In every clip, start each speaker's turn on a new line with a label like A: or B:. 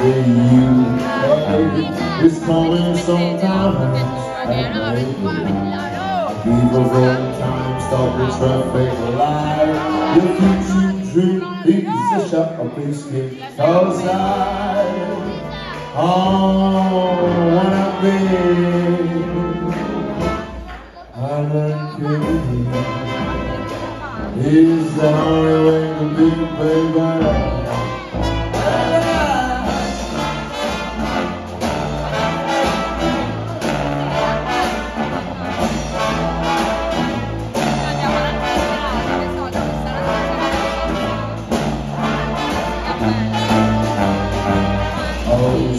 A: For the UK It's coming sometimes People from time stop the traffic light future dream is a shot of Cause I Oh, wanna be I'm a kid Is the only way to be, baby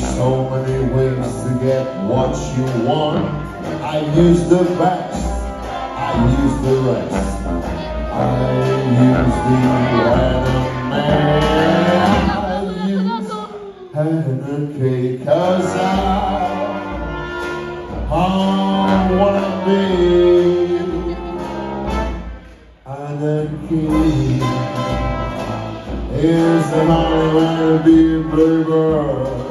A: so many ways to get what you want. I use the best, I use the rest. I use the anime, I use anarchy, cause I, I wanna be anarchy. Is an only way to believer.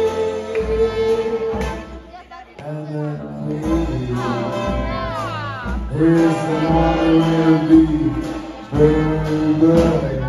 A: the will be very good.